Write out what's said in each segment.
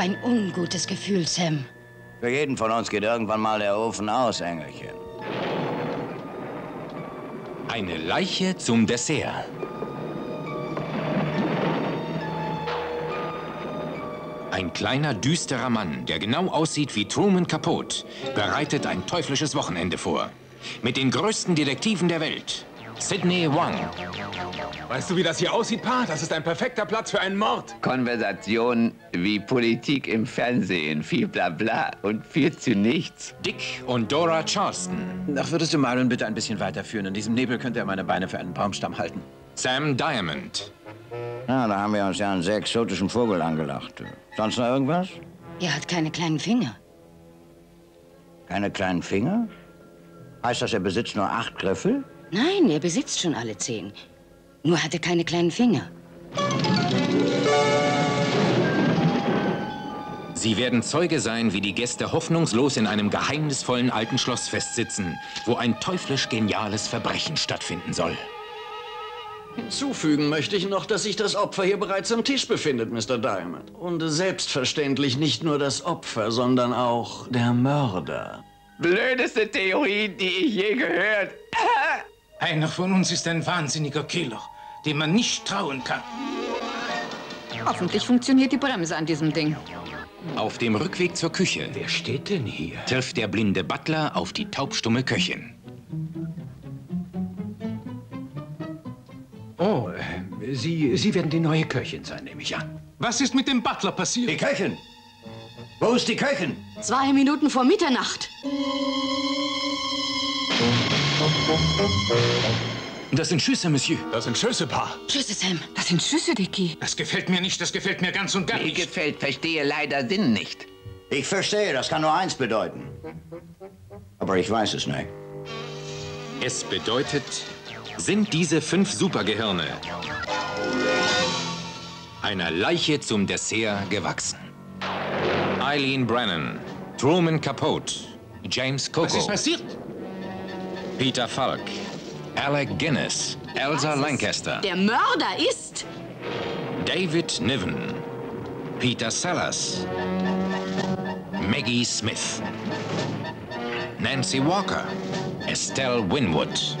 habe ein ungutes Gefühl, Sam. Für jeden von uns geht irgendwann mal der Ofen aus, Engelchen. Eine Leiche zum Dessert. Ein kleiner, düsterer Mann, der genau aussieht wie Truman Capote, bereitet ein teuflisches Wochenende vor. Mit den größten Detektiven der Welt. Sidney Wang. Weißt du, wie das hier aussieht, Pa? Das ist ein perfekter Platz für einen Mord. Konversation wie Politik im Fernsehen. Viel Blabla und viel zu nichts. Dick und Dora Charleston. Ach, würdest du Myron bitte ein bisschen weiterführen? In diesem Nebel könnte er meine Beine für einen Baumstamm halten. Sam Diamond. Ja, da haben wir uns ja einen sehr exotischen Vogel angelacht. Sonst noch irgendwas? Er hat keine kleinen Finger. Keine kleinen Finger? Heißt das, er besitzt nur acht Griffel? Nein, er besitzt schon alle zehn. Nur hat er keine kleinen Finger. Sie werden Zeuge sein, wie die Gäste hoffnungslos in einem geheimnisvollen alten Schloss festsitzen, wo ein teuflisch geniales Verbrechen stattfinden soll. Hinzufügen möchte ich noch, dass sich das Opfer hier bereits am Tisch befindet, Mr. Diamond. Und selbstverständlich nicht nur das Opfer, sondern auch der Mörder. Blödeste Theorie, die ich je gehört. Einer von uns ist ein wahnsinniger Killer, dem man nicht trauen kann. Hoffentlich funktioniert die Bremse an diesem Ding. Auf dem Rückweg zur Küche Wer steht denn hier? trifft der blinde Butler auf die taubstumme Köchin. Oh, äh, Sie, Sie werden die neue Köchin sein, nehme ich an. Was ist mit dem Butler passiert? Die Köchin! Wo ist die Köchin? Zwei Minuten vor Mitternacht. Das sind Schüsse, Monsieur. Das sind Schüsse, Pa. Tschüss, Sam. Das sind Schüsse, Dicky. Das gefällt mir nicht, das gefällt mir ganz und gar Mir nicht. gefällt, verstehe leider Sinn nicht. Ich verstehe, das kann nur eins bedeuten. Aber ich weiß es nicht. Es bedeutet, sind diese fünf Supergehirne einer Leiche zum Dessert gewachsen. Eileen Brennan, Truman Capote, James Was ist Coco, passiert? Peter Falk, Alec Guinness, Elsa Lancaster, Der Mörder ist... David Niven, Peter Sellers, Maggie Smith, Nancy Walker, Estelle Winwood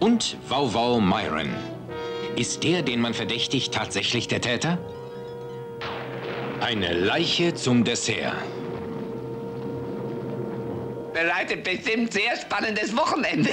und Wauwau Myron. Ist der, den man verdächtigt, tatsächlich der Täter? Eine Leiche zum Dessert. Bereitet bestimmt sehr spannendes Wochenende.